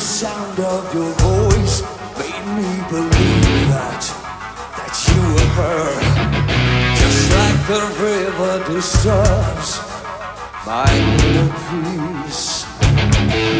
sound of your voice made me believe that, that you were her. Just like the river disturbs my inner peace.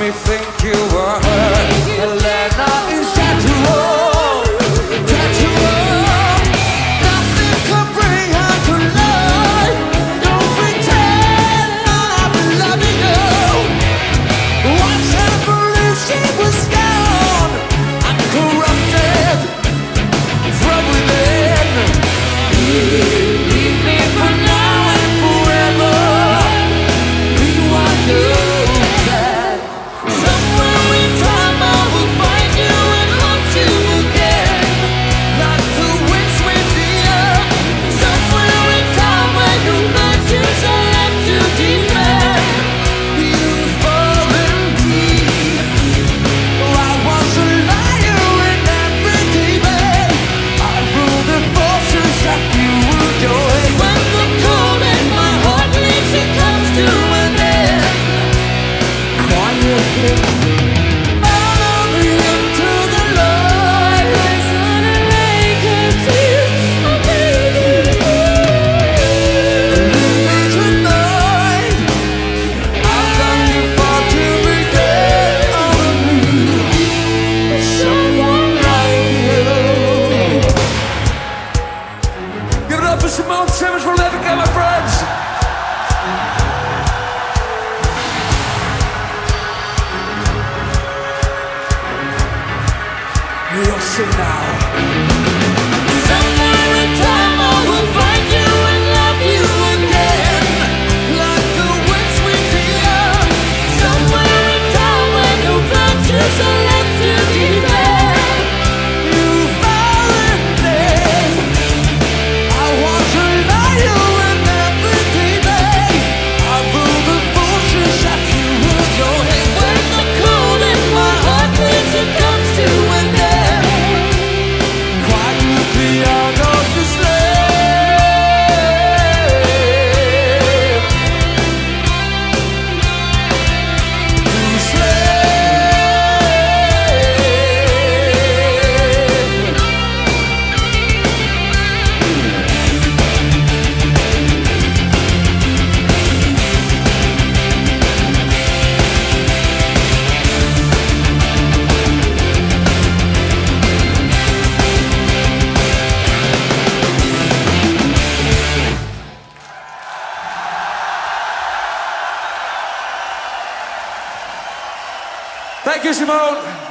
me think you were for Simone Simons. We'll never get my friends. You'll see now. Thank you,